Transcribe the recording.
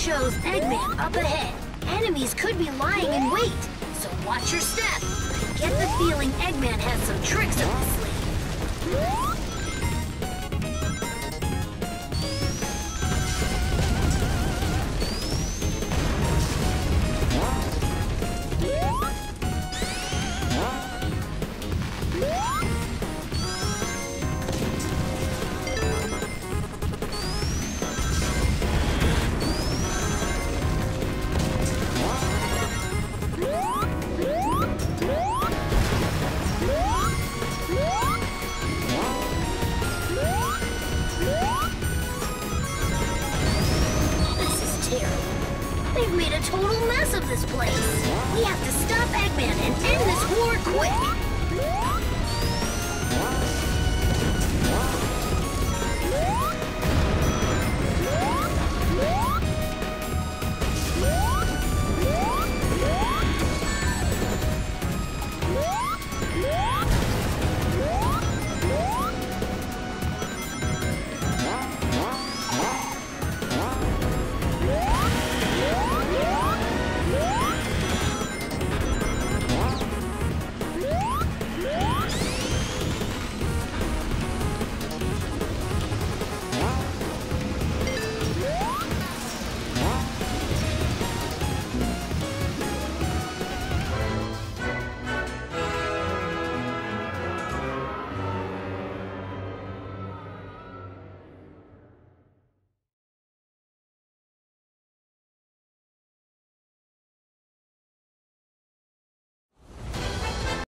shows Eggman up ahead. Enemies could be lying in wait, so watch your step. I get the feeling Eggman has some tricks up his They've made a total mess of this place. We have to stop Eggman and end this war quick.